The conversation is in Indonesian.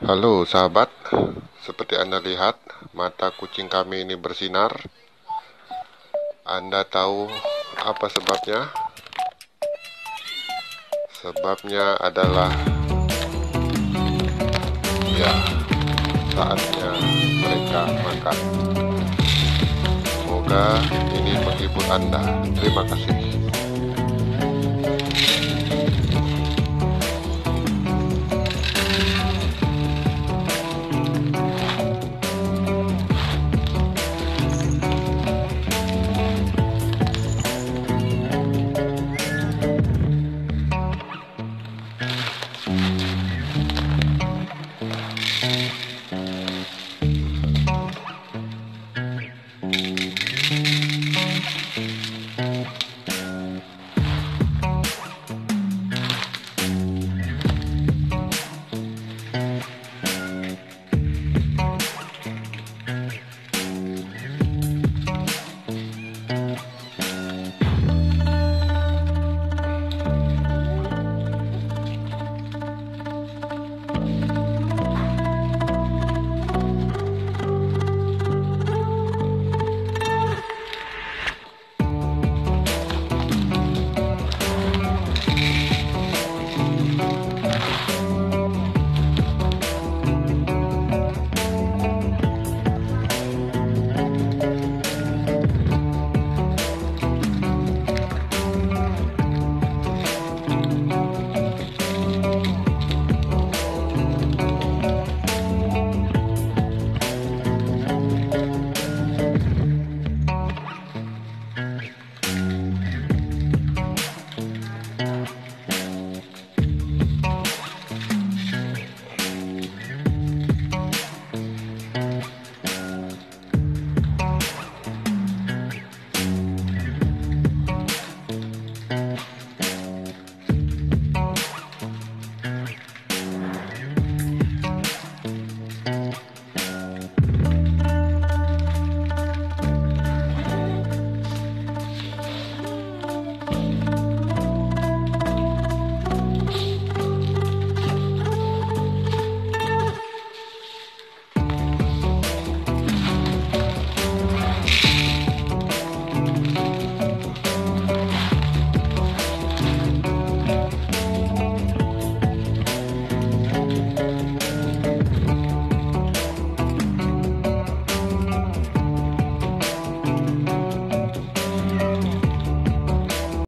Halo sahabat, seperti Anda lihat, mata kucing kami ini bersinar. Anda tahu apa sebabnya? Sebabnya adalah ya, saatnya mereka makan. Semoga ini menghibur Anda. Terima kasih.